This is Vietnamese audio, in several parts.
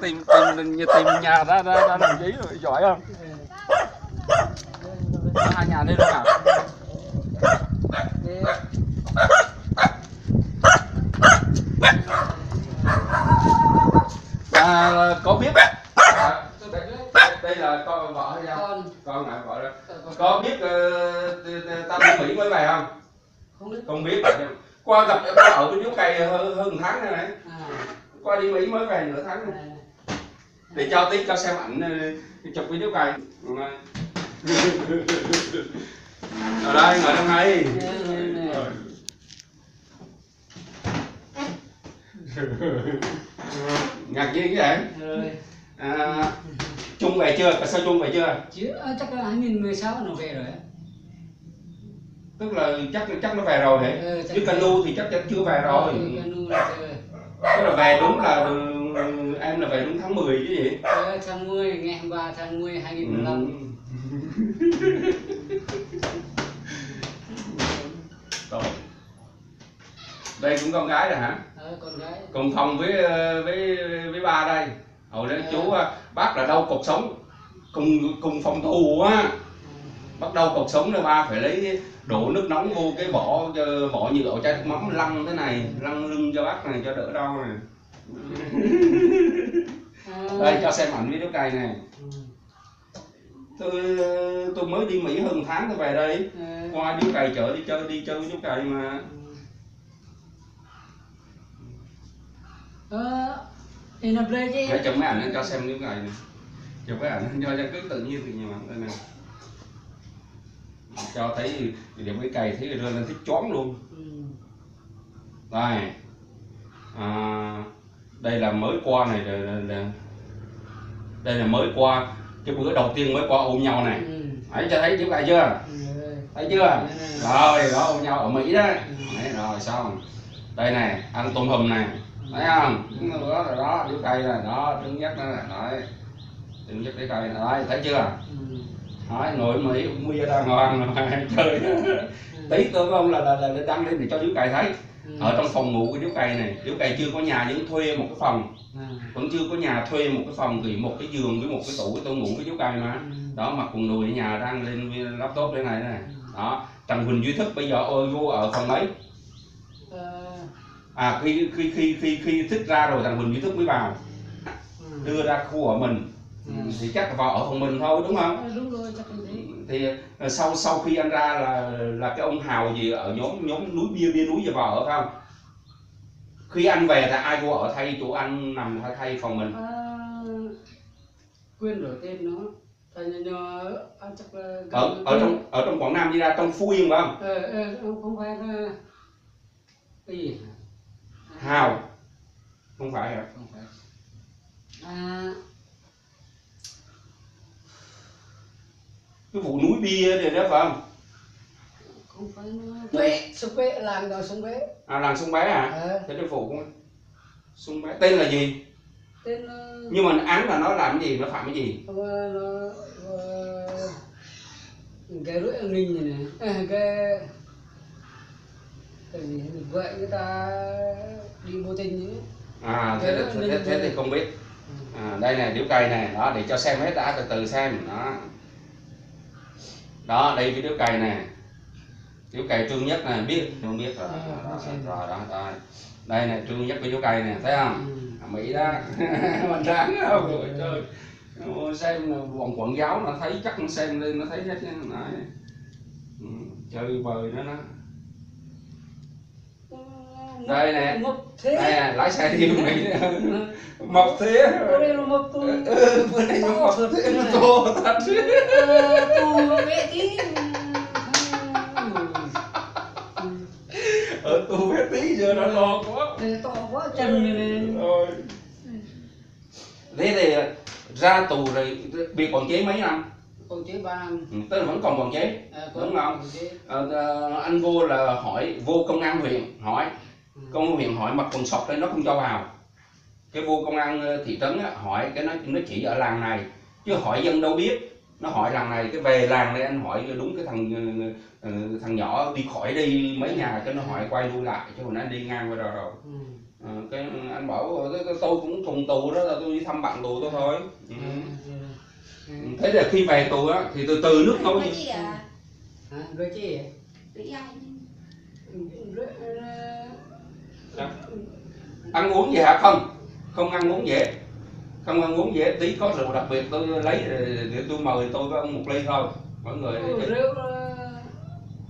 tìm tìm tìm nhà ra ra ra đồng chí rồi giỏi không? Có hai nhà đây đâu nào à, có biết à, đây là con vợ hay sao? Con. Lại vợ đó. Có biết uh, tao đi mỹ mới về không? Không biết. Không biết qua gặp qua ở bên dưới cây hơn hơn tháng này này à. Qua đi mỹ mới về nửa tháng này. Để cho tí cho xem ảnh ờ, chụp dưới cây ở đây ngồi trong này. Ngạc nhiên cái vậy à, chung về chưa? Sao chung về chưa? Chứ à, chắc là 2016 nó về rồi tức là chắc chắc nó về rồi hả Ừ, chứ canu thì chắc chắn chưa về rồi. Ừ, canu là về. tức là về đúng là ừ, em là về đúng tháng 10 chứ gì? Ờ, tháng 10 ngày 23 tháng 10 2015 Rồi. đây cũng con gái rồi hả? Ờ, con gái. Cùng phòng với ờ, với với ba đây. Hồi đó chú ờ, bác là đau cột sống. Cùng cùng phòng tù á. Bắt đầu cột sống là ba phải lấy đổ nước nóng vô cái vỏ vỏ nhựa chai nước mắm lăn thế này lăn lưng cho bác này cho đỡ đau này đây cho xem ảnh video cày này. Ừ. tôi tôi mới đi mỹ hơn tháng tôi về đây. Ờ, qua điếu cày chợ đi chơi đi chơi điếu cày mà. Ờ thì để chụp mấy ảnh cho xem điếu cày này. Chụp mấy ảnh cho cho cứ tự nhiên tự nhiên mà đây này. Cho thấy điểm cái cày thấy rơi lên thích choáng luôn. Ừ. đây. À, đây là mới qua này là, là, là, đây là mới qua. Cái bữa đầu tiên mới qua ôm nhau này. Ừ. ấy cho thấy điếu cày chưa? Ừ, thấy chưa? Rồi đó ôm nhau ở mỹ đó. Đấy rồi xong. Đây này ăn tôm hùm này. Thấy không? Đó rồi đó điếu cây này đó trứng nhất đó này đấy trứng nhất cái cây này đấy thấy chưa? Ừ. đấy ngồi mỹ bia đang ngon chơi. Tí tôi với ông là là, là, là đăng lên để cho điếu cây thấy. Ừ. ở trong phòng ngủ của điếu cây này điếu cây chưa có nhà nhưng thuê một cái phòng. À. vẫn chưa có nhà thuê một cái phòng thì một cái giường với một cái tủ tôi ngủ với điếu cây mà. Ừ. đó mặc quần đùi ở nhà đang lên laptop đây này này. Đó trần huỳnh duy thức bây giờ ôi vô ở phòng mấy Ờ, à khi khi khi khi khi thích ra rồi thằng Huỳnh duy thức mới vào. Ừ. đưa ra khu ở mình. Ừ. thì chắc là vào ở phòng mình thôi đúng không? Ờ, đúng rồi chắc thế thì ờ, sau sau khi anh ra là là cái ông Hào gì ở nhóm nhóm núi bia bia núi giờ vào ở phải không? Khi anh về thì ai vô ở thay chỗ anh nằm thay thay phòng mình? À, quên rồi tên nó. Ở ở trong ở trong Quảng Nam đi ra trong Phú Yên phải không? Ờ, ờ, không không phải cái gì Hào. Không phải hả? Không phải à cái vụ núi bia này đó phải không? Không phải quê sông quê làng rồi sông quê à làng sông bé à ờ, thế cái vụ không sông bé tên là gì? Tên nó nhưng mà án là nó làm cái gì nó phạm cái gì? Nó ờ, cái rưỡi an ninh này này à, cái cái gì vậy người ta đi vô tình ấy. À thế, Thế thế, đó, thế, thế thì không biết. À, đây này điếu cây này đó để cho xem hết đã từ từ xem. Đó đó đây cái điếu cây này. Điếu cây trương nhất này biết không biết rồi À, rồi, đó rồi đây này trương nhất cái điếu cây này thấy không? Ừ. ở mỹ đó. Mình rồi chơi Ôi, xem bọn quản giáo nó thấy chắc nó xem lên nó thấy hết chứ Đấy. Ừ, chơi bời nó nó Đây nè. đây nè lái xe đi mỹ mộc thế. Mộc tu ừ, bữa nay nó mọc thế. nó to thật. Ờ, tu vẽ tí. Ở tu bé tí giờ nó lo quá. To quá chân này rồi. Thế thì ra tù rồi bị quản chế mấy năm? Còn chế ba năm. Ừ, tức là vẫn còn quản chế à, Đúng không? còn ờ, ờ, anh vô là hỏi vô công an huyện hỏi. Ừ. công an huyện hỏi mặc quần sọc đấy nó không cho vào cái vô công an ờ, thị trấn á, hỏi cái nó nó chỉ ở làng này chứ hỏi dân đâu biết nó hỏi lần này cái về làng này anh hỏi đúng cái thằng ờ, thằng nhỏ đi khỏi đi mấy nhà cái nó hỏi quay lui lại chứ hồi nãy đi ngang qua rồi rồi ừ. Ờ, cái anh bảo "Thế- thế tôi cũng cùng tù đó là tôi đi thăm bạn tù tôi thôi ừ. Ừ. thế là khi về tù á thì từ từ nước Cái à? Hả? Rồi chị Rưỡi ai? Rồi, ờ, ăn uống gì hả? Không. Không ăn uống hết không ăn uống hết tí có rượu đặc biệt tôi lấy để để tôi mời tôi với ông một ly thôi. Mọi người ờ, rượu ờ,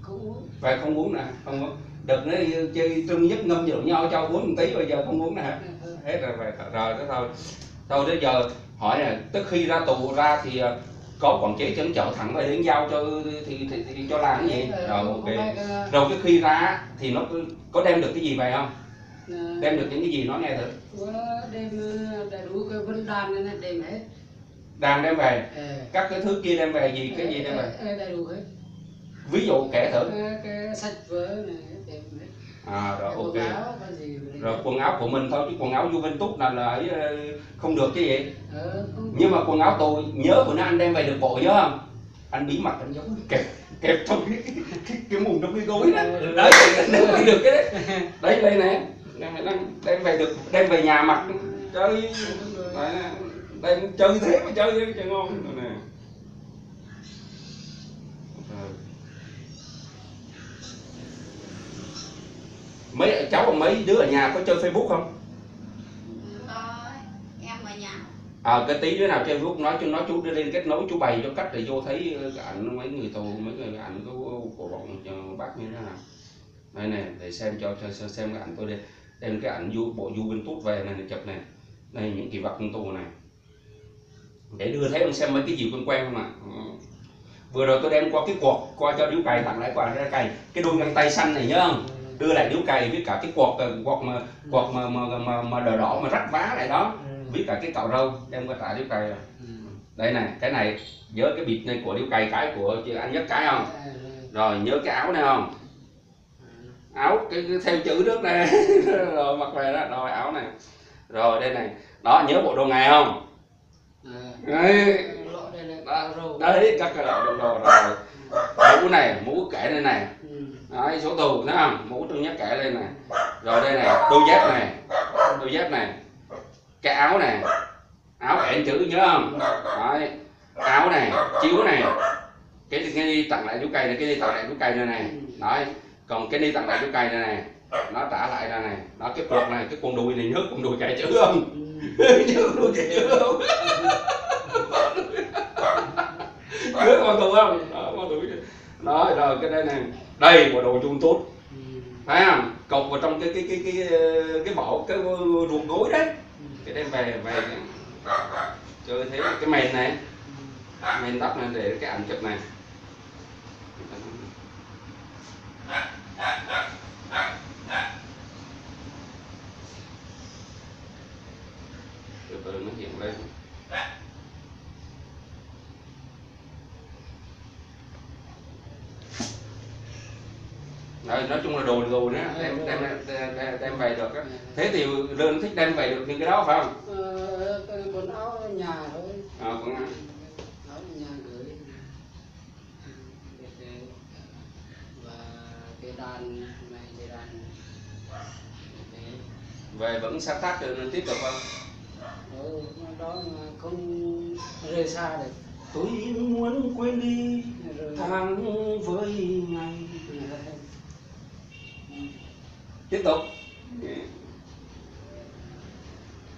không uống. Về không uống nè không uống. Đợt nó chơi trưng nhất ngâm rượu nho cho uống một tí bây giờ không uống nè. Ờ, hết rồi về rồi đó thôi. Thôi tới giờ hỏi là tức khi ra tù ra thì ờ, có quản chế chân chở thẳng về đến giao cho thì, thì, thì cho làm cái gì? Ờ, rồi ok. Ờ, rồi cái khi ra thì nó có- có đem được cái gì về không? ờ, đem được những cái gì nói nghe thử. Đem ờ, đầy đủ cái vấn đàn này đem hết. Đang đem về. Ờ. các cái thứ kia đem về gì cái gì đem về? Ờ, ờ, đầy đủ hết. Ví dụ kể thử. Ờ, cái sách vở này đem hết. À rồi ok. rồi quần áo của mình thôi chứ quần áo Juventus là là ấy, ờ, không được cái gì. Ờ, không- nhưng mà quần áo tôi nhớ bữa nay anh đem về được bộ nhớ không? Anh bí mật anh giấu kẹp kẹp trong cái cái, cái, mùng trong cái gối đó đấy đem về được cái đấy. Đấy đây nè đem đem- đem về được đem về nhà mặc chơi. Đấy, đem chơi thế mà chơi chơi ngon. Đây nè. Rồi. mấy cháu còn mấy đứa ở nhà có chơi Facebook không? Rồi, em ở nhà. À, cái tí đứa nào chơi Facebook nói cho nói chú đưa lên kết nối chú bày cho cách để vô thấy cái ảnh mấy người tù mấy người ảnh của, của bọn cho bác như thế nào. Đây nè để xem cho, cho xem, xem cái ảnh tôi đây đem cái ảnh du bộ Juventus về này, chụp này. Đây những kỳ vật trong tù này. Để đưa thấy ông xem mấy cái gì quen quen không ạ? Ừ. vừa rồi tôi đem qua cái quạt qua cho điếu cày tặng lại quà ra cày. Cái đôi găng tay xanh này nhớ không? Đưa lại điếu cày với cả cái quạt quạt mà quạt mà mà mà, mà đỏ đỏ mà rách vá lại đó. Ừ. với cả cái cạo râu đem qua trả điếu cày rồi. Ừ. đây này cái này nhớ cái bịt này của điếu cày cái của anh nhất cái không? Ờ, rồi nhớ cái áo này không áo cái, cái theo chữ nước này rồi mặc về đó. Rồi áo này. Rồi đây này. Đó nhớ bộ đồ ngày không? Ờ. đấy. Đây đấy các cái đồ đồ rồi. Mũ này mũ kẻ đây này. Ừ. đấy số tù thấy không? Mũ trong nhắc kẻ lên này. Rồi đây này đôi dép này. Đôi dép này. Cái áo này. Áo kẻ chữ nhớ không? Đấy. Áo này chiếu này. Cái cái đi tặng lại chú cây này cái đi tặng lại chú cây này này. Đấy còn cái đi tặng lại chú cây này này nó trả lại ra này nó cái quần này cái quần đùi này nhớ quần đùi chạy chữ không? Ừ. nhớ quần đùi chạy chữ không? Nhớ con tù không? Đó, con tù đó rồi cái đây này đây bộ đồ chung tốt. Ừ. thấy không? Cột vào trong cái cái cái cái cái, cái bộ cái ruột gối đấy. Cái đem về về chơi thế. Cái mền này mền tóc này để cái ảnh chụp này từ từ nó hiện lên. Đấy, nói chung là đồ đồ đó. Đem đem đem, đem, đem về được á. Thế thì đơn thích đem về được những cái đó phải không? Ừ cái quần áo ở nhà thôi à, cũng áo ở nhà gửi Để- để- và cái đàn này cái đàn để về vẫn sáng tác được tiếp tục không? Ở đó không rời xa được. Tôi muốn quên đi tháng với ngày tiếp tục.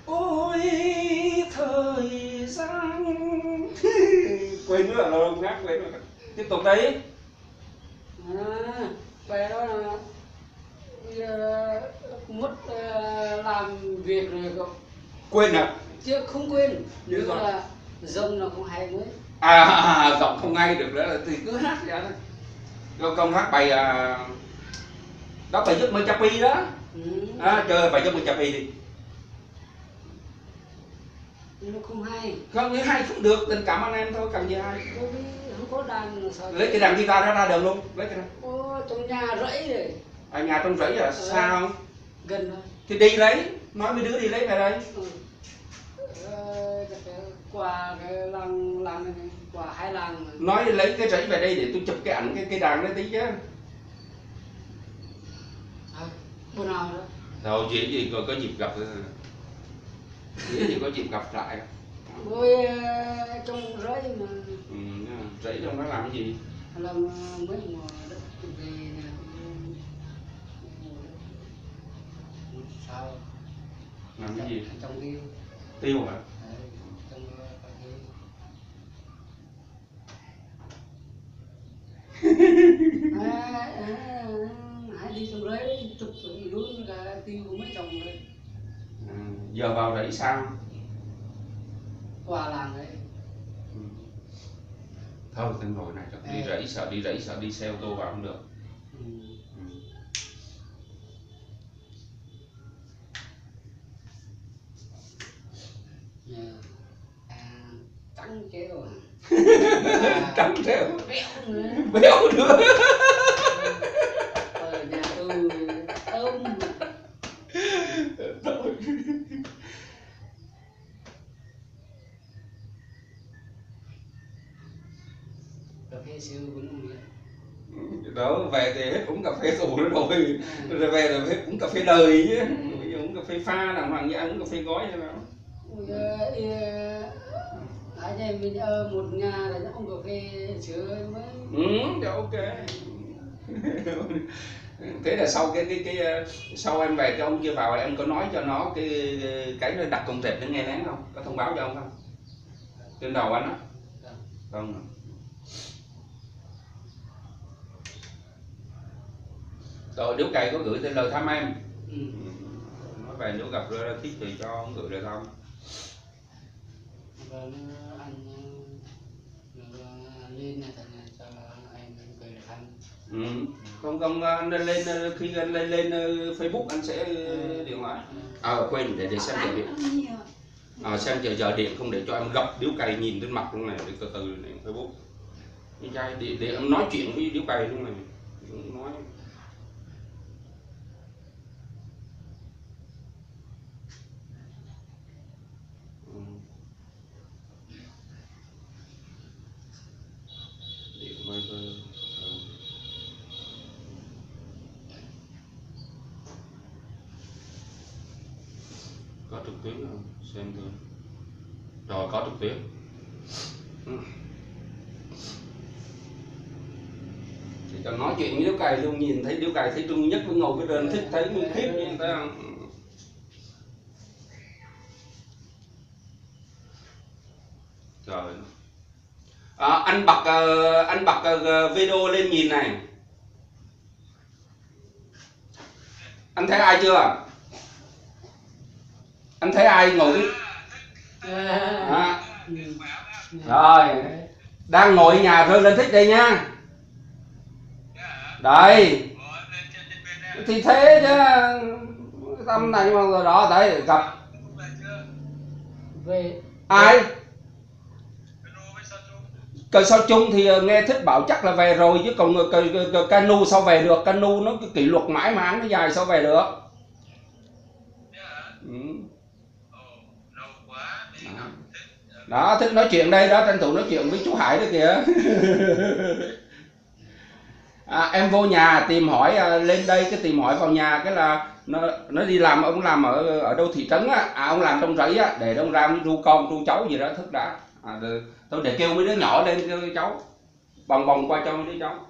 Ôi thời gian. Quên nữa là không ngắt quên nữa. Tiếp tục đấy à, bài đó là bây giờ mất ờ, làm việc rồi cậu. Quên à? Chứ không quên nhưng rồi. là dông là không hay mới à, à, à giọng không ngay được nữa thì cứ hát vậy thôi Rồi công hát bài à, đó bài giấc mơ chapi đó. Ừ. à, chơi bài giấc mơ chapi đi. Nhưng nó không hay. Không hay cũng được tình cảm anh em thôi cần gì hay không có đàn sao? Lấy cái đàn guitar đó ra đường luôn. Lấy cái đàn Ô, trong nhà rẫy rồi. Ở nhà trong rẫy là sao? Không gần thôi. Thì đi lấy. Nói mấy đứa đi lấy về đây. Ừ. ờ, qua cái làng làng này qua hai làng nói lấy cái rẫy về đây để tôi chụp cái ảnh cái cây đàn đấy tí chứ. À, bữa nào đó. Thôi chỉ gì có, có dịp gặp chỉ gì có dịp gặp lại. Với ờ, trong rẫy mà rẫy trong đó làm cái gì? Làm mấy mùa đất về sao? Làm cái gì? Trong tiêu tiêu hả? Đấy, trong ờ, à, à, hãy đi trong đấy chụp luôn cả tiêu của mấy chồng đấy ừ, giờ vào rẫy sao? Qua làng đấy. Thôi tên rồi này chắc đi À. rẫy sợ đi rẫy sợ đi xe ô tô vào không được ừ. ừ. Nhà, à, trắng chéo à trắng treo béo nữa béo nữa rồi về hết uống cà phê đời chứ. Uống cà phê pha đàng hoàng như ăn uống cà phê gói anh em mình ở một nhà là nó uống cà phê sữa mới. Ừ dạ ok. Thế là sau cái cái cái ờ, sau em về cái ông kia vào em có nói cho nó cái cái nơi đặt công tệp nó nghe lén không? Có thông báo cho ông không? Trên đầu anh á? Không rồi điếu cày có gửi tới lời thăm em. Ừ. nói về nếu gặp ra thích thì cho ông gửi lời thăm và nó ăn ờ, nó lên cho anh cười được ăn ừ. không không anh lên khi anh lên lên ờ, facebook anh sẽ ờ, điện lại à quên để để xem giờ điện. à, xem giờ giờ điện không để cho em gặp điếu cày nhìn lên mặt luôn này để từ từ này facebook. Anh trai để để em nói chuyện với điếu cày luôn này. Nói Ừ. Điện Viber. Ừ. có trực tuyến không xem thử rồi có trực tiếp. Ừ. Thì cho nói chuyện với điếu cày luôn nhìn thấy điếu cày thấy trung nhất với ngồi cái đền thích thấy nguyên khiếp như thế ta trời. À, anh bật ờ, anh bật ờ, video lên nhìn này. Anh thấy ai chưa? Anh thấy ai ngồi à, ừ. rồi. Đang ngồi ở nhà rơi lên thích đây nha. Đây. Thì thế chứ. Tâm này mà rồi đó đấy gặp. Ai? Cờ sao chung thì ờ, nghe thích bảo chắc là về rồi chứ còn cờ, cờ, cờ, canu sao về được? Canu nó cái kỷ luật mãi mà nó dài sao về được ừ đó thích nói chuyện đây đó tranh thủ nói chuyện với chú hải đó kìa. À, em vô nhà tìm hỏi à, lên đây cái tìm hỏi vào nhà cái là nó nó đi làm ông làm ở ở đâu thị trấn á. À ông làm trong rẫy á để ông ra ông ru con ru cháu gì đó thức đã. À, tôi để kêu mấy đứa nhỏ lên kêu cháu. Bồng bồng qua cho mấy đứa cháu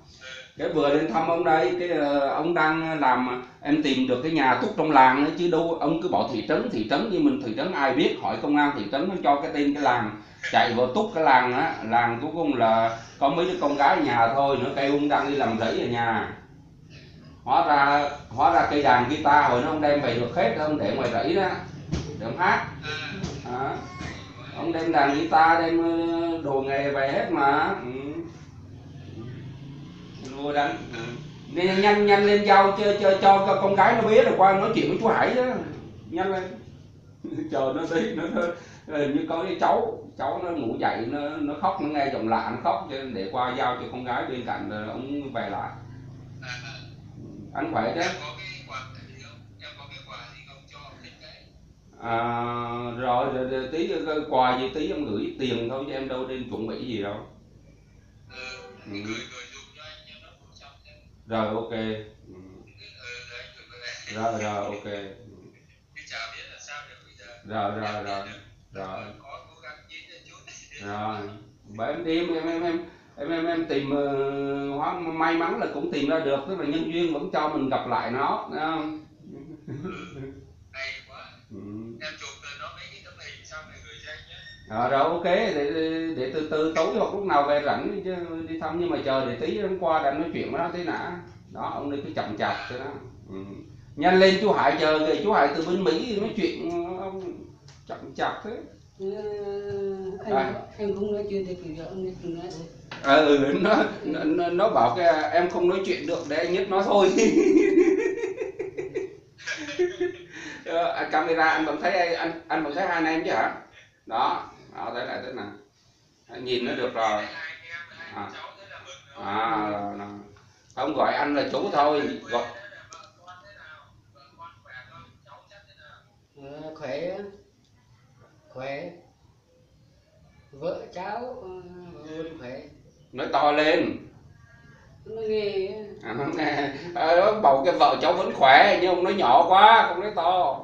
cái vừa lên thăm ông đây cái ờ, ông đang làm ờ, em tìm được cái nhà túc trong làng ấy, chứ đâu ông cứ bỏ thị trấn thị trấn như mình thị trấn ai biết hỏi công an thị trấn nó cho cái tên cái làng chạy vào túc cái làng á làng cuối cùng là có mấy đứa con gái ở nhà thôi nữa cây ông đang đi làm rẫy ở nhà hóa ra hóa ra cây đàn guitar hồi nó ông đem về được hết ông để ngoài rẫy đó để ông hát à. ông đem đàn guitar đem ờ, đồ nghề về hết mà ừ mua đánh nên nhanh nhanh lên giao cho, cho cho con gái nó biết rồi qua nói chuyện với chú hải đó. Nhanh lên. Chờ nó đi nó, nó hình như có cái cháu cháu nó ngủ dậy nó nó khóc nó nghe giọng lạ nó khóc cho để qua giao cho con gái bên cạnh rồi ông về lại. Anh khỏe chứ? À, rồi, rồi, rồi tí ờ, quà gì tí em gửi tiền thôi chứ em đâu nên chuẩn bị gì đâu. Ừ, rồi ok. Ừ. ừ, rồi rồi ok. rồi rồi rồi. rồi. rồi. Bởi em đi em em em em em em, em tìm ờ, hóa may mắn là cũng tìm ra được tức là nhân duyên vẫn cho mình gặp lại nó không À, rồi ok để, để từ từ tối hoặc lúc nào về rảnh đi chứ đi thăm nhưng mà chờ để tí hôm qua đã nói chuyện với nó thế nào đó ông đi cứ chậm chạp thế đó ừ. nhanh lên chú Hải chờ kìa chú Hải từ bên Mỹ nói chuyện ông chậm chạp thế. Ờ, anh anh không nói chuyện thì cứ giờ ông cứ nói thôi ờ ừ, nó, nó nó bảo cái em không nói chuyện được để anh nhất nói thôi. À, camera anh vẫn thấy anh anh vẫn thấy hai anh em chứ hả? Đó đó thấy lại thế nào nhìn nó được rồi. À. là à không gọi anh là chú thôi. Gọi. Là khỏe Ờ, khỏe. Khỏe. Vợ cháu luôn khỏe. Nói to lên. Nó nghe à, nó nghe. À, bầu cái vợ cháu vẫn khỏe nhưng ông nói nhỏ quá không nói to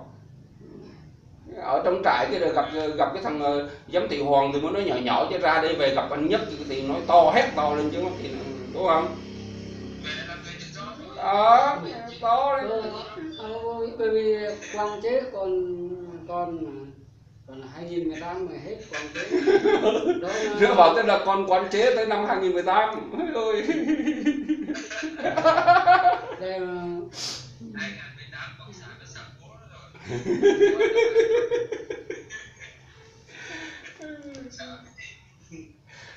ở trong trại cái gặp gặp cái thằng ờ, giám thị hoàng thì mới nói nhỏ nhỏ chứ ra đây về gặp anh nhất thì- thì nói to hét to lên chứ thì đúng không? Đó to lên. Ờ, ờ, bởi vì quan chế còn còn còn hai nghìn mười tám mà hết quan chế. Đó là- bảo tức là con quản chế tới năm 2018 ôi. Đây là 2018 cộng sản nó sập bố nó rồi sợ cái gì Ờ, thấy không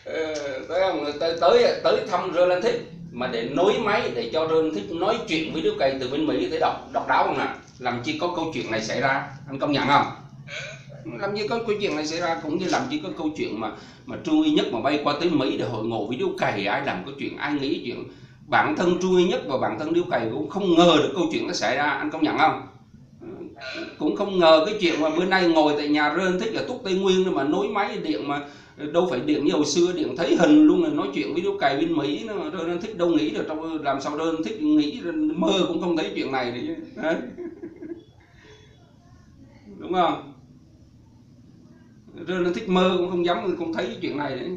Ờ, tới tới tới thăm Roland thích, mà để nối máy, để cho Roland thích nói chuyện với đứa cây từ bên Mỹ tới đọc đọc đáo không nào. làm chi có câu chuyện này xảy ra, anh công nhận không? Làm như có câu chuyện này xảy ra cũng như làm chi có câu chuyện mà mà Trung Y Nhất mà bay qua tới Mỹ để hội ngộ với điếu cày ai làm có chuyện, ai nghĩ chuyện. Bản thân Trung Y Nhất và bản thân điếu cày cũng không ngờ được câu chuyện nó xảy ra, anh công nhận không? Cũng không ngờ cái chuyện mà bữa nay ngồi tại nhà rơn thích là túc tây nguyên mà nối máy điện mà ờ, đâu phải điện như hồi xưa, điện thấy hình luôn là nói chuyện với điếu cày bên mỹ nó rơn thích đâu nghĩ được trong, làm sao rơn thích nghĩ mơ cũng không thấy chuyện này đấy. Đấy. đúng không? Rơn thích mơ cũng không dám, không thấy chuyện này đấy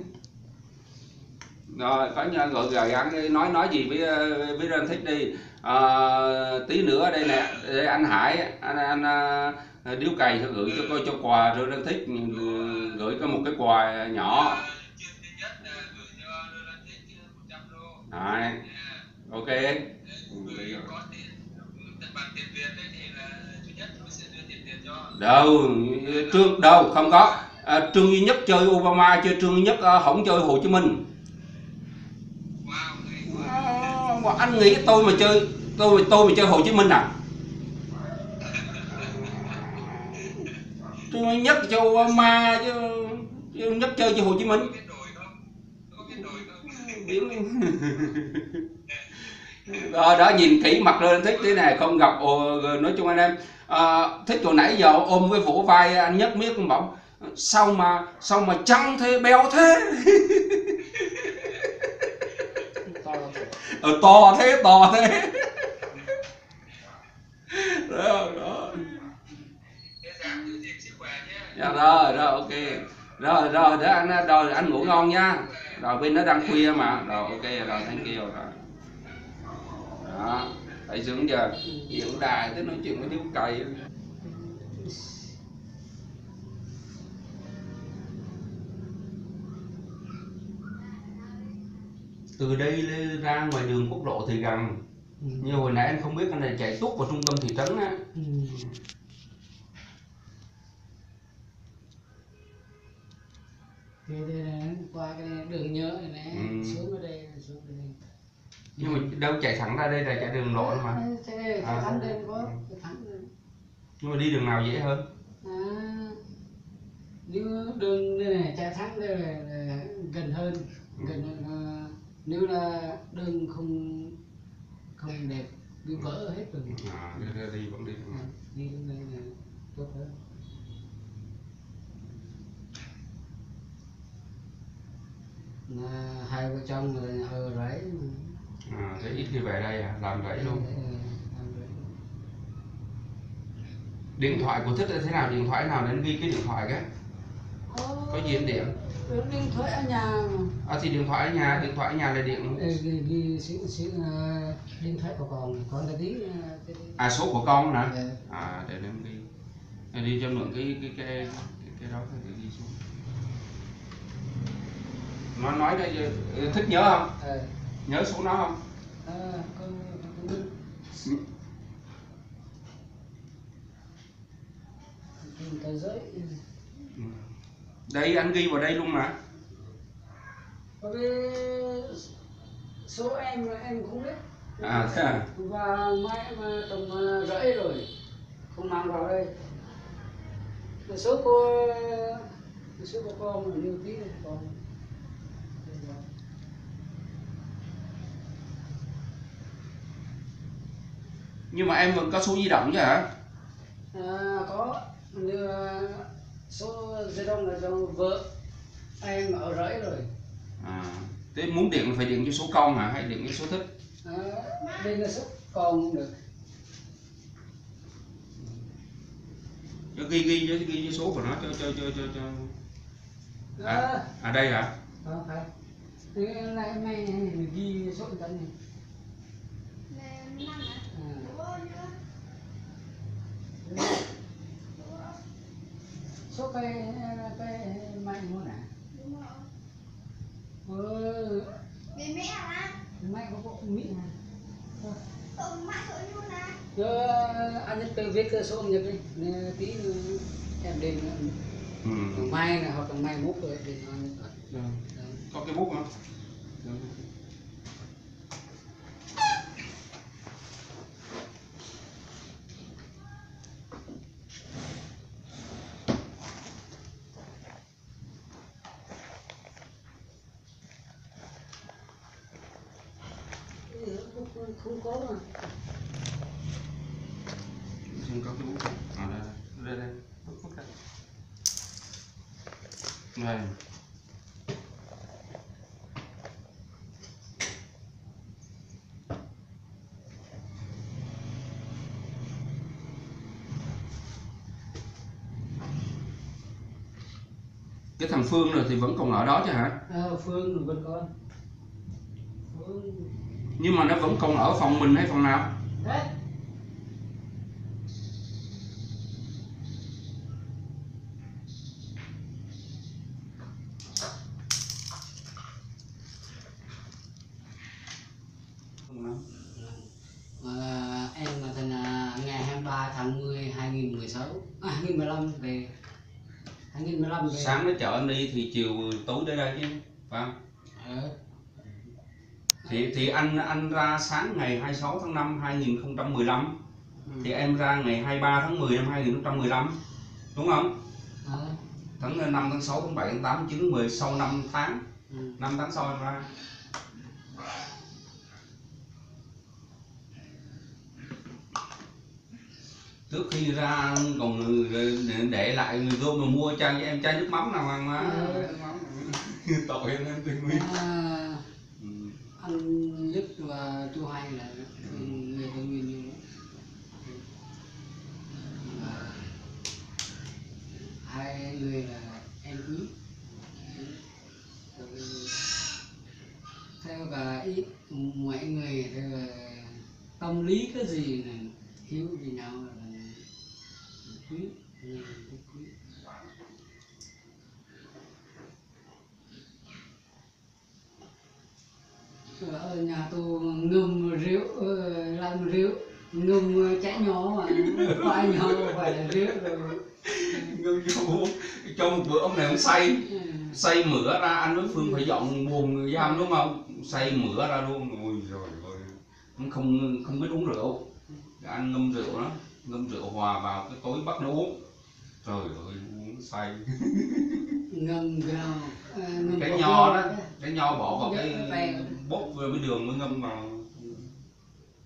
rồi có nhà gọi gà gắn nói nói gì với với rơn thích đi. À, tí nữa đây nè đây anh Hải anh anh à, điếu cày gửi cho coi cho quà rồi đang thích. Gửi có một cái quà nhỏ. Đấy, ok. Đâu trương đâu không có. À, trương duy nhất chơi Obama chơi trương duy nhất à, không chơi Hồ Chí Minh wow người không mà anh nghĩ tôi mà chơi tôi tôi mà chơi Hồ Chí Minh à? Tôi mới nhất chơi Obama chứ chứ nhất chơi cho Hồ Chí Minh. Đó, đó nhìn kỹ mặt lên thích thế này không gặp ồ, nói chung anh em à, thích hồi nãy giờ ôm cái vỗ vai anh nhất miết không bảo sao mà sao mà trắng thế béo thế? ờ, to thế to thế. Đó, đó. Dạ, rồi rồi ok. Rồi rồi để anh rồi anh ngủ ngon nha. Rồi bên nó đang khuya mà. Rồi ok rồi thank you rồi. Đó tại dưỡng giờ. Diễn đài tới nói chuyện với điếu cày từ đây ra ngoài đường quốc lộ thì gần Ừ. như hồi nãy anh không biết anh này chạy tút vào trung tâm thị trấn á Ừ. Đây này, qua cái đường nhớ này nè, Ừ. xuống ở đây, xuống ở đây. nhưng mà đâu chạy thẳng ra đây là chạy đường lộ mà Thế đây, À. thẳng đây có, thẳng nhưng mà đi đường nào dễ hơn À, nếu đường đây này chạy thẳng đây là, là gần hơn, gần hơn nếu là đơn không không đẹp bị vỡ hết rồi. À, đi vẫn đi. À, đi đến đây là tốt hơn. Là hai vợ chồng là ở rẫy à, thế ít khi về đây à? làm rẫy luôn. Dạ, điện thoại của thích là thế nào? Điện thoại nào đến ghi cái điện thoại cái? Có gì điện? Ừ, điện thoại ở nhà. À, thì điện thoại ở nhà điện thoại ở nhà là điện. Ừ, ờ, điện thoại của con con là cái- à số của con hả? Ờ, à để em ghi em đi cho mượn cái cái cái cái, cái đó để ghi xuống nó nói đây ờ, thích nhớ không? Ờ, nhớ số nó không? Ờ, con- Ừ. đây anh ghi vào đây luôn mà. Vì số em là em không biết. À thế à? Và mai mà tầm ờ, rưỡi rồi. Không mang vào đây. Mà số cô số của con là nhiều tí rồi con. Nhưng mà em vẫn có số di động chứ hả? À, có. Như số di động là do vợ em ở rẫy rồi. À thế muốn điện phải điện cho số con hả? Hay điện cái số thích? À, đây là số con cũng được. Cho ghi ghi cho ghi cho số của nó cho cho cho cho cho. À, à, à đây hả? Không phải. Này mình ghi số điện thoại này. Hả? à. Nữa. số cây cây mạnh luôn à Đúng rồi. ừ, Vì mẹ mà. mạnh có bộ mỹ à Ừ, mẹ thôi luôn à. Chứ anh nhất từ viết cái số âm nhật đi tí em đến ừ. mai này hoặc là mai mốt rồi thì nó Rồi. có cái bút không không, không có mà Xin có cái bút không? À, đây, đây, đây, bút, bút đây. Đây. Cái thằng Phương rồi thì vẫn còn ở đó chứ hả? à, phương vẫn còn phương Nhưng mà nó vẫn còn ở phòng mình hay phòng nào? đấy Ờ, em là thành là ngày 23 tháng 10 2016 à, 2015 về 2015 về Sáng nó chở em đi thì chiều tối tới đây chứ, phải không? Ờ, thì thì anh anh ra sáng ngày 26 tháng 5 2015 ừ. thì em ra ngày 23 tháng 10 năm 2015 đúng không? Ờ, Tháng 5 tháng 6 tháng 7 tháng 8 9 tháng 10 sau 5 tháng ừ. 5 tháng sau em ra trước khi ra còn để, để lại người vô mà mua cho em chai nước mắm nào mà má Ừ. tội em em tuyên nguyên À, ừ. anh Đức và chú Hai là người tây nguyên như Và hai người là em quý. Rồi theo cả ý mọi người theo tâm lý cái gì là hiếu vì nhau là quý người quý ở nhà tôi ngâm rượu làm rượu ngâm chả nhỏ mà khoai nhỏ phải là rượu rồi Ngâm cho trong một bữa ông này ông say say mửa ra, anh với phương phải dọn buồng giam đúng không? Say mửa ra luôn. Ôi rồi ôi không không biết uống rượu. Anh ngâm rượu đó ngâm rượu hòa vào cái tối bắt nó uống. Trời ơi uống say. Ngâm vào à, ngâm cái vào nho đó cái nho bỏ vào cái bốc với đường mới ngâm vào.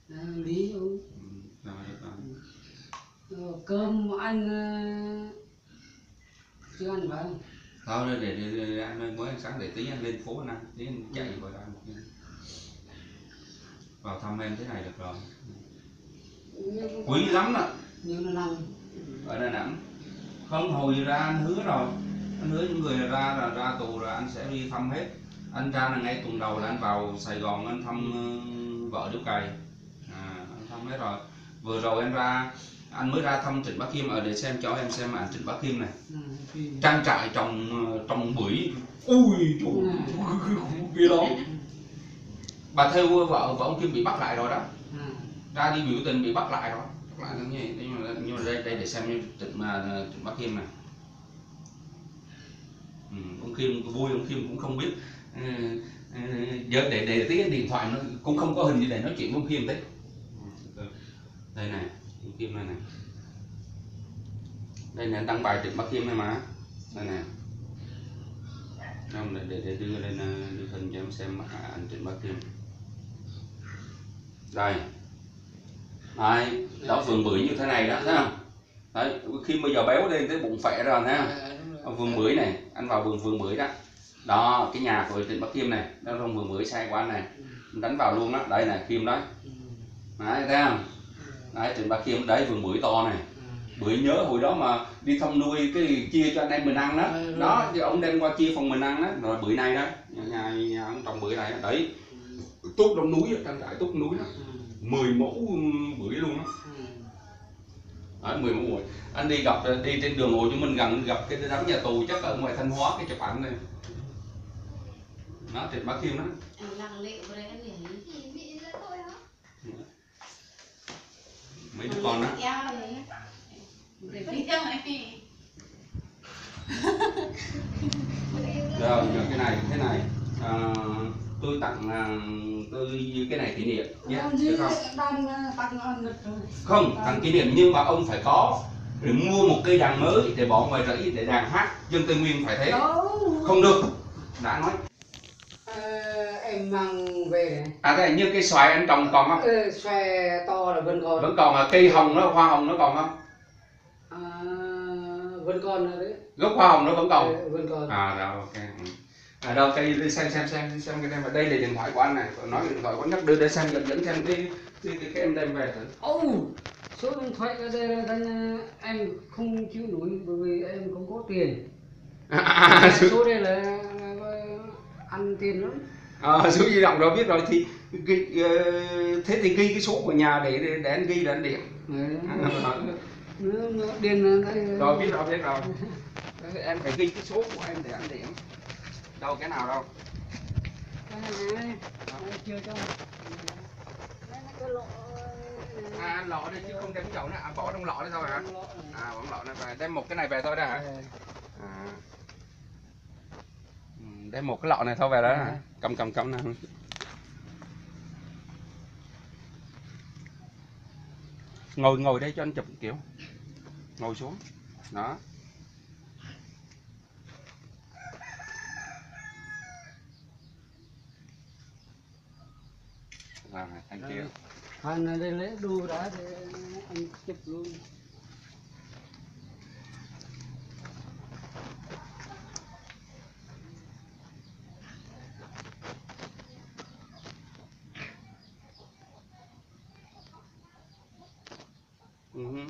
À, lý luôn Ừ. Ờ, cơm ăn ờ, chưa ăn phải không thôi để, để, để, để anh mới ăn sáng để tí anh lên phố anh ăn tí anh chạy vào đó một chút. vào thăm em thế này được rồi. Nhưng- quý lắm đó. Ở Đà Nẵng. Không hồi ra anh hứa rồi. Anh hứa những người ra là ra tù rồi anh sẽ đi thăm hết. Anh ra là ngay tuần đầu là anh vào Sài Gòn anh thăm ờ, vợ Điếu Cày. À, anh thăm hết rồi. Vừa rồi anh ra anh mới ra thăm Trịnh Bá Kim ở để xem cho em xem ảnh Trịnh Bá Kim này. Ừ, trang trại trồng ờ, trồng bưởi. Ui trời ghê lắm bà theo vợ vợ ông Kim bị bắt lại rồi đó ra đi biểu tình bị bắt lại rồi bắt lại như vậy. Nhưng mà, nhưng mà đây đây để xem như trịnh mà trịnh bắc kim này ừ, ông kim vui ông kim cũng không biết. Ờ, ừ, giờ để để tí điện thoại nó cũng không có hình gì để nói chuyện với ông kim đấy. Đây này ông kim này này. Đây này đăng bài trịnh bắc kim này mà. Đây này không để để, để đưa lên đưa hình cho em xem ảnh trịnh bắc kim. Đây. Đấy, đó vườn bưởi như thế này đó thấy không? Đấy khi bây giờ béo lên tới bụng phệ rồi đúng rồi. Ở vườn bưởi này anh vào vườn vườn bưởi đó. Đó cái nhà của trịnh bắc kim này đó trong vườn bưởi sai của anh này anh đánh vào luôn đó đây này kim đấy Ừ, đấy thấy không? Đấy trịnh bắc kim đấy vườn bưởi to này. Ừ. bưởi nhớ hồi đó mà đi thăm nuôi cái chia cho anh em mình ăn đó. Ừ, đó thì ông đem qua chia phần mình ăn đó. Rồi bưởi này đó nhà nhà, nhà ông trồng bưởi này đó. đấy tốt trong núi trang trại tốt núi đó. Ừ, 10 mẫu bưởi luôn á. Ừ. Đấy, 10 mẫu bưởi anh đi gặp đi trên đường Hồ Chí Minh gần gặp cái đám nhà tù chắc ở ngoài Thanh Hóa cái chụp ảnh này. Nó trên Bắc Kim đó. Mấy đứa con đó. Rồi cái này thế này. À, tôi tặng à, tôi cái này kỷ niệm nhé được gì không? đang ờ, tặng không kỷ niệm nhưng mà ông phải có để mua một cây đàn mới để bỏ ngoài rẫy để đàn hát. Dân Tây Nguyên phải thế. Không được. Đã nói. Ờ, em mang về. À thế như cây xoài anh trồng còn không? Ờ, xoe to là vẫn còn. Vẫn còn à, cây hồng nó hoa hồng nó còn không? À, vẫn còn rồi đấy. Gốc hoa hồng nó vẫn còn. Ờ, vẫn còn. À rồi ok ừ. à đâu cây đi xem xem xem xem cái đem vào đây là điện thoại của anh này. Nói điện thoại của anh nhắc đưa để xem dẫn dẫn xem cái cái, cái, cái em đem về thử. Ồ, số điện thoại ở đây là ờ, em không chịu nổi bởi vì em không có tiền. À, à, số, số đây là, ăn tiền lắm. À, số di động rồi biết rồi thì cái, ờ, thế thì ghi cái số của nhà để để, để anh ghi để anh điện à, rồi, đây biết rồi biết rồi. Em phải ghi cái số của em để anh điện đâu cái nào đâu à, Cái chưa lọ, à lọ đây chứ không đem chậu nữa à, bỏ trong lọ đấy thôi hả à bỏ lọ này về đem một cái này về thôi đó hả À. Ừ, đem một cái lọ này thôi về đó hả? Cầm cầm cầm nè. Ngồi ngồi đây cho anh chụp kiểu. Ngồi xuống. Đó. Vâng, anh kia. Khoan này đây lấy đu đã để anh chụp luôn Ừ. hứ.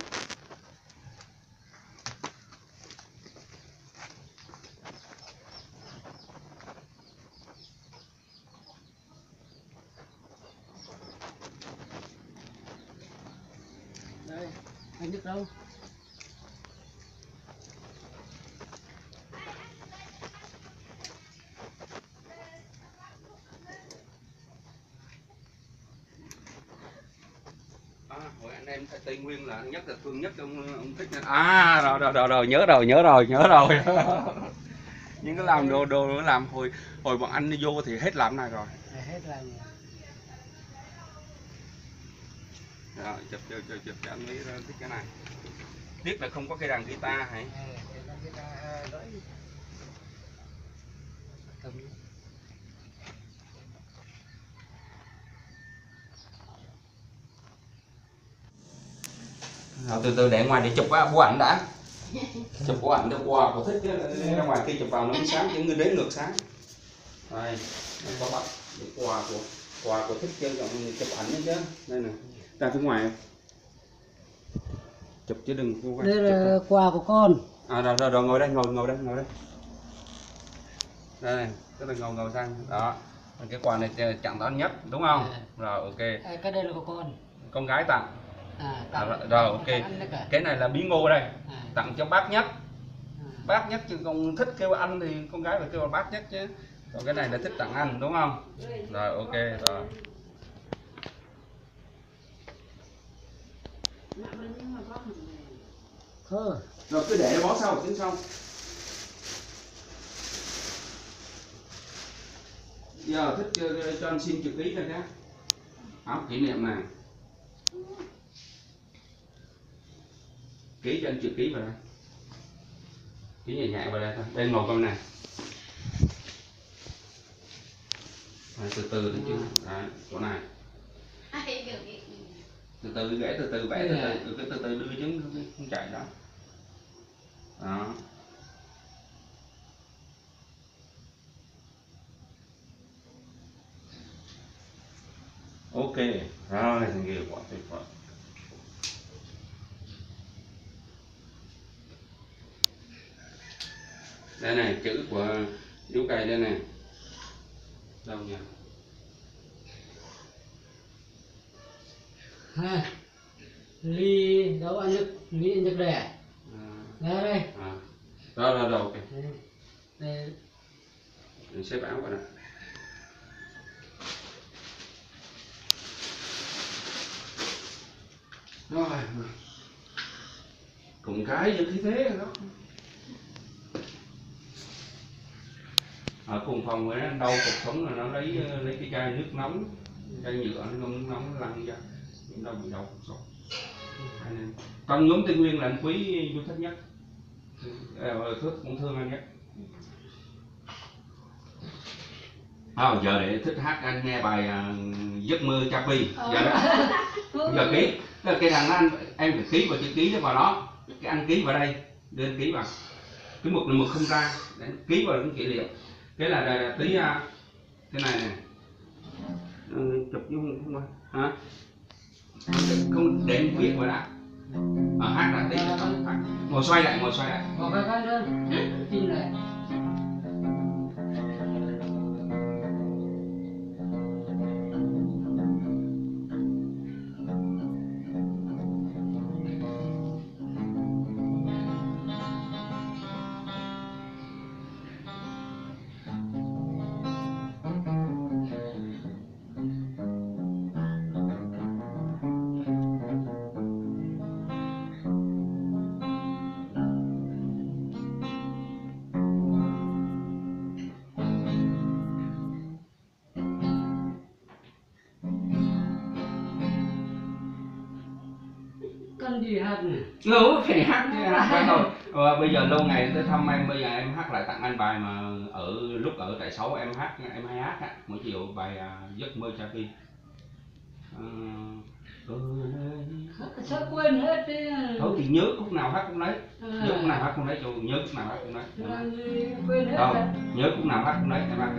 đây anh biết đâu À, em Tây Nguyên là nhất là thương nhất ông ông thích. À rồi rồi rồi rồi nhớ rồi nhớ rồi nhớ rồi. những cái làm đồ đồ làm hồi hồi bọn anh đi vô thì hết làm này rồi. Hết là gì Rồi chụp chụp chụp chụp cho anh Mỹ ra thích cái này. Tiếc là không có cây đàn guitar hả? Ờ, Rồi từ từ để ngoài để chụp bố ảnh đã. chụp của ảnh đâu quà của thích chứ ra ngoài kia chụp vào nó sáng chứ người đến ngược sáng. Đây có cái quà của quà của thích còn chụp ảnh đấy chứ. Đây nè ra phía ngoài chụp chứ đừng vô đây là quà của con. À rồi rồi rồi ngồi đây ngồi ngồi đây ngồi đây. Đây tức là ngồi ngồi sang. Đó. Cái quà này chặn đó nhất đúng không? À. rồi ok. À, cái đây là của con. Con gái tặng. À, à, tặng- rồi, rồi ok. Cái này là bí ngô đây. À, tặng cho bác nhất. À. bác nhất chứ con thích kêu anh thì con gái phải kêu là bác nhất chứ. Còn cái này là thích tặng anh đúng không? Rồi ok rồi Mẹ bên nhưng mà có một người. Thôi, rồi cứ để bó sau tính xong giờ thích cho, cho anh xin chữ ký này nhé áo kỷ niệm này. Ký cho anh chữ ký vào đây. Ký nhẹ nhẹ vào đây thôi. Đây ngồi con này. Từ từ đấy chứ đấy, chỗ này. Từ từ vẽ từ từ vẽ từ từ cứ từ từ đưa chứ không, không chạy đó đó. Ok rồi thằng kia quá tuyệt vời. Đây này chữ của điếu cày đây này. Đâu nhỉ ha. Ly đấu ăn nhật, ly ăn nhật đẻ. à, Ra đây. à. rồi rồi rồi ok Đây. Mình xếp áo vào đây rồi cùng cái như thế đó ở cùng phòng với đau cuộc sống là nó lấy lấy cái chai nước nóng chai nhựa nó nước nóng nó lăn ra nó đâu bị đau cuộc sống trong nhóm tây nguyên là anh quý du thích nhất. Ờ, thích cũng thương anh nhất. À, giờ để thích hát anh nghe bài à, giấc mơ Chapi giờ đó. Giờ ký Tức là cái thằng đó anh em phải ký vào chữ ký vào đó. Cái anh ký vào đây đưa anh ký vào. Cái mực là mực không ra. Để ký vào cái kỷ niệm. Cái là, là, là tí à, cái này này ừ, chụp chứ không không hả không để viết vào đã à, hát đã tí là không hát ngồi xoay lại ngồi xoay lại. Có cái cái Cần gì hát ừ phải hát chứ. Hát phải thôi ờ, bây giờ lâu ngày tới thăm em bây giờ em hát lại tặng anh bài mà ở lúc ở tại sáu em hát em hay hát á. Mỗi chiều bài à, giấc mơ cha phi Ờ, đây. Sao quên hết thế? thôi thì nhớ khúc nào hát khúc đấy nhớ khúc nào À, hát đấy cho nhớ khúc nào hát làm gì quên hết không nhớ khúc nào hát khúc đấy em hát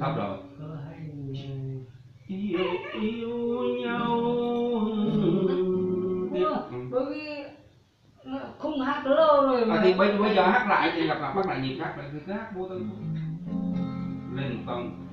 Ừ, rồi. Yêu yêu nhau bởi vì không hát lâu rồi mà. À, thì bây, bây giờ hát lại thì gặp lại bắt lại nhịp hát lại. Cứ hát vô tư. Lên một tông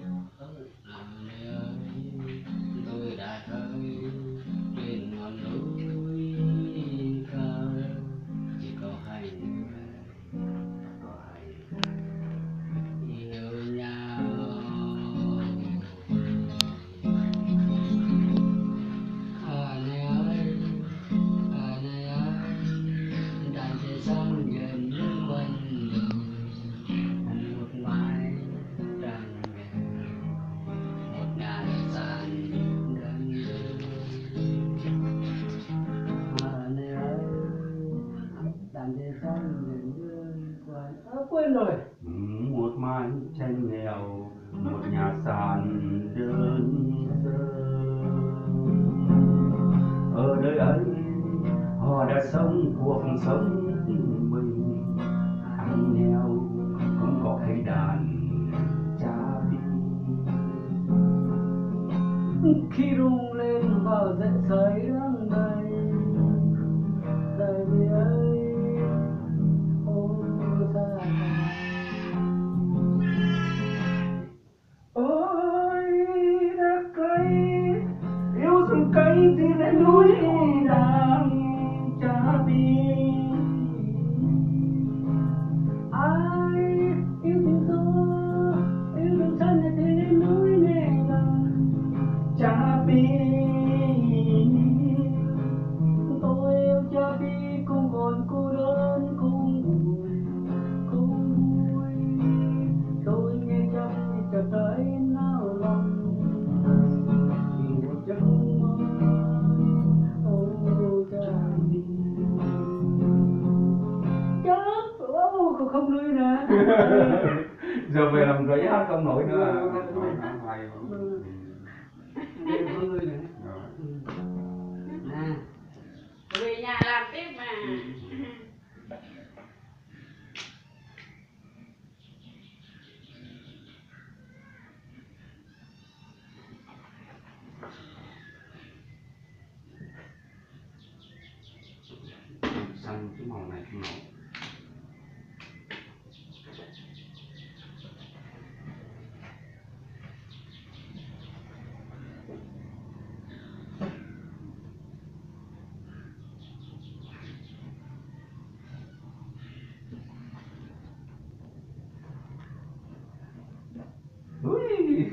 đã sống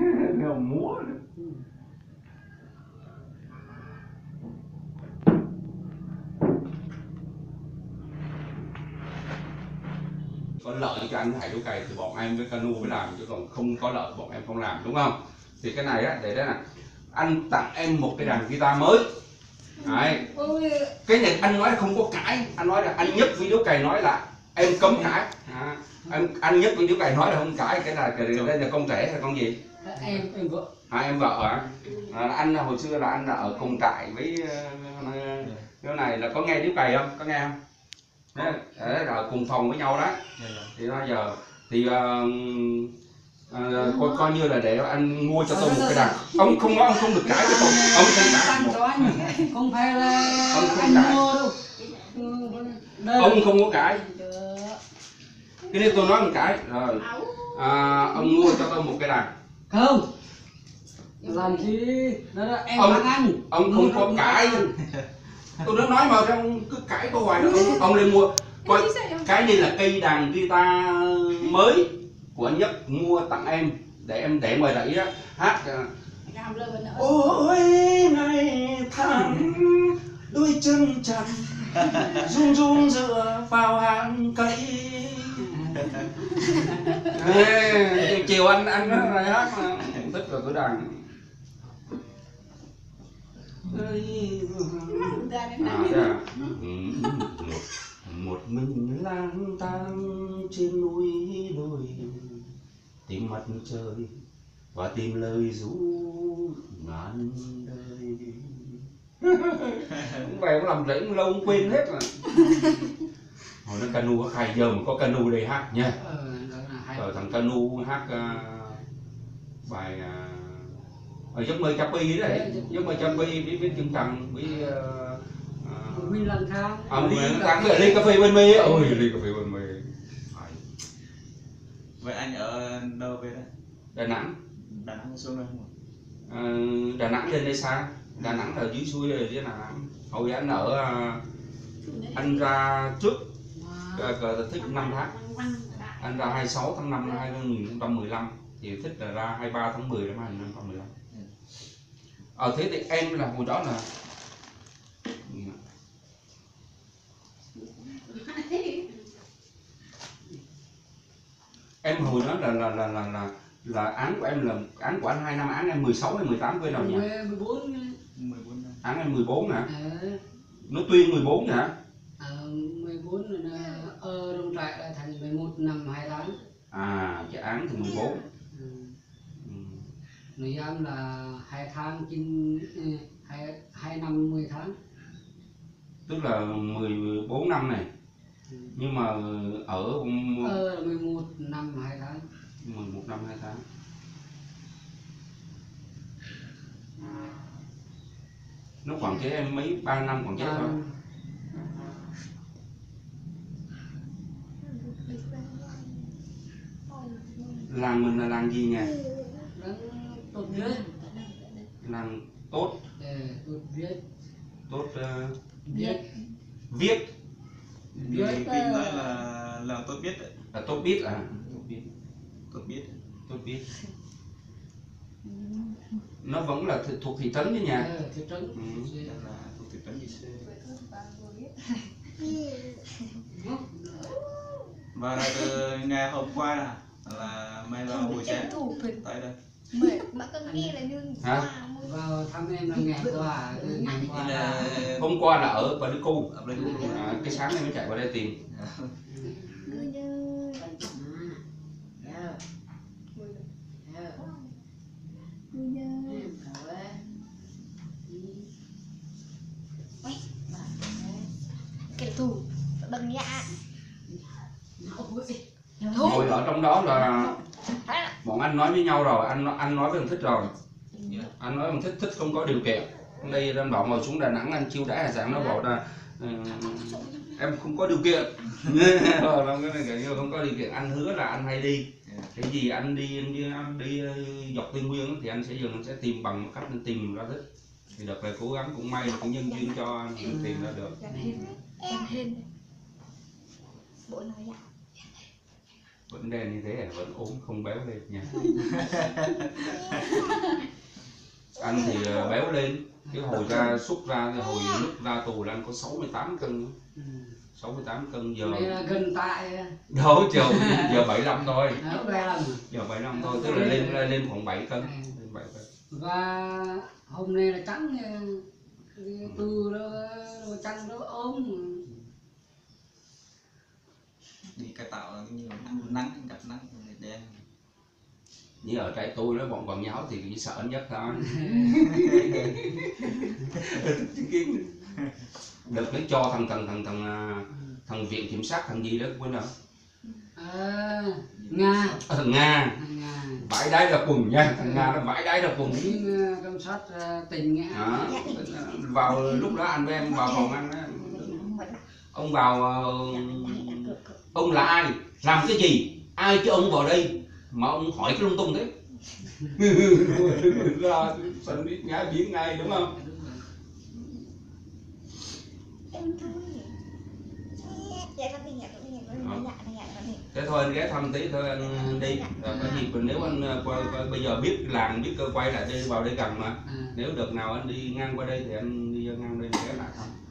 nghèo múa có lợi cho anh hải đu cày thì bọn em với cano mới làm chứ còn không có lợi bọn em không làm đúng không? Thì cái này á để đó là anh tặng em một cái đàn guitar mới. Đấy. cái này anh nói là không có cãi. Anh nói là anh nhất video cày nói là em cấm cãi. À, anh anh nhất video cày nói là không cãi. Cái là cái đây là con trẻ hay con gì em em vợ. Hai em vợ hả? À, anh hồi xưa là anh là ở cùng trại với ờ, cái này là có nghe điếu cày không? Có nghe không? Đấy, đấy là cùng phòng với nhau đó. Thì bây giờ? Thì ờ, ờ, coi coi như là để anh mua cho tôi một cái đàn. Ông không nói ông không được cãi với tôi. Ông không cãi phải là Ông không anh cãi. mua đâu. Đây ông không có cãi. Cái nên tôi nói một cái. Rồi. À, ông mua cho tôi một cái đàn không. Làm gì? Đó là em Ông- anh. ông không có cãi. tôi đã nói mà ông cứ cãi tôi hoài. Ông, ông lên mua. Coi cái này là cây đàn guitar mới của anh nhất. Mua tặng em để em để ngoài đấy á hát à, ôi ngày tháng đôi chân trần run run dựa vào hàng cây Ê, chiều anh anh nó này hát mà thích rồi cái đàn ra À, à? Ừ, một, một mình lang thang trên núi đồi tìm mặt trời và tìm lời ru ngàn đời. Cũng về cũng làm rẫy lâu quên hết rồi hồi nó canu có khai giờ mà có canu đây hát nha. Ờ đó là hay. Rồi thằng canu hát à, bài à, ở giấc mơ chapi đấy giấc mơ chapi biết biết chân trần biết uh, mình lần tháng ông ăn với ly cà phê bên mi ôi ly cà phê bên mi Phải. Vậy anh ở đâu về đây? đà nẵng. Đà Nẵng xuống đây không? ạ? Ờ, đà nẵng lên đây xa đà nẵng là dưới xuôi rồi chứ đà nẵng. Hồi anh ở à, anh ra trước. uh, thích 5 tháng. Anh ra 26 tháng 5 năm 2015 thì thích là ra 23 tháng 10 năm 2015 ờ thế thì em là hồi đó là em hồi đó là là là là là, là án của em là án của anh hai năm án em 16 hay 18 quên đâu nhỉ? Mười bốn. 14 năm. án em 14 hả? Ờ nó tuyên 14 hả? Ờ, mười bốn là ở trong trại là thành mười 11 năm 2 tháng à cái án thì 14 ừ. ừ. nội giam là 2 tháng 9 ừ, 2, 2 năm 10 tháng. Tức là 14 năm này. Ừ. nhưng mà ở ờ là 11 năm 2 tháng. 11 năm 2 tháng. Nó quản chế em mấy ba năm quản chế thôi làng mình là làng gì nha đang tốt viết làng tốt. Ờ, tốt viết tốt ờ, viết. viết. Viết, kinh nói là là tốt biết đấy. là tốt biết à? Tốt biết. Tốt biết. Tốt biết. Nó vẫn là th- thuộc thị trấn chứ nha ờ, thị trấn. Ừ. Là thuộc thị trấn gì xưa? Và là từ ngày hôm qua là, là may vào buổi sáng. tại đây. mẹ mà con nghe là như Hả? vào thăm em là ngày qua ngày qua là hôm qua là ở Pleiku ở đây cũng à, cái sáng nay mới chạy qua đây tìm cứ như cứ như kẻ thù bằng nhạ ngồi ở trong đó là bọn anh nói với nhau rồi anh anh nói với thằng thích rồi Dạ. anh nói thằng thích thích không có điều kiện đây anh bảo ngồi xuống đà nẵng anh chiêu đãi hải sản nó bảo là ừ, em không có điều kiện Ờ, nó cái này kiểu như không có điều kiện anh hứa là anh hay đi Dạ. cái gì anh đi anh, anh đi ờ, dọc tây nguyên thì anh sẽ dừng anh sẽ tìm bằng cách anh tìm ra thích thì đợt này cố gắng cũng may là cũng nhân duyên cho anh tìm ra được hên Bộ nói dạ vẫn đen như thế à, vẫn ốm không béo lên nha. Anh thì ờ, béo lên. Cái hồi ra xúc ra cái hồi lúc ra tù là anh có 68 cân ừ. 68 cân giờ đây là gần tại đâu giờ giờ 75 thôi. Nó về lần giờ 75 thôi tức là lên lên, lên khoảng 7 cân. Lên 7 cân. Và hôm nay là trắng từ nó nó trắng nó ốm đi cải tạo là như là nắng nắng gặp nắng đen. Như ở trại tôi nó bọn còn nháo thì chỉ sợ nhất thôi. Được lấy cho thằng thằng thằng thằng à, thằng viện kiểm sát thằng gì đó quên rồi. À, nga. à, thằng nga. Thằng nga. Vãi đáy là quần nha thằng nga nó vãi đáy là uh, công sát uh, tình nghĩa đó. vào lúc đó anh với em vào phòng anh á, ông vào ờ, ông là ai? Làm cái gì? Ai cho ông vào đây? Mà ông hỏi cái lung tung thế ra sân biết ngái biến ngay đúng không? Thế thôi anh ghé thăm tí thôi anh đi. Rồi có gì nếu anh ờ, qua, qua, bây giờ biết làng biết cơ quay lại đi vào đây gần mà. À, nếu đợt nào anh đi ngang qua đây thì anh đi ngang đây ghé lại thăm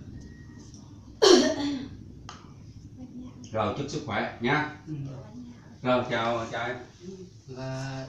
rồi chúc sức khỏe nha ừ. rồi chào chào em và